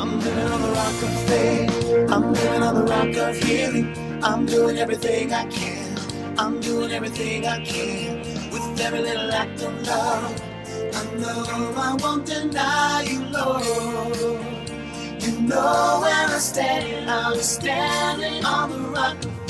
I'm living on the rock of faith. I'm living on the rock of healing. I'm doing everything I can. I'm doing everything I can with every little act of love. I know I won't deny you, Lord. You know where I stand. I'm standing on the rock of.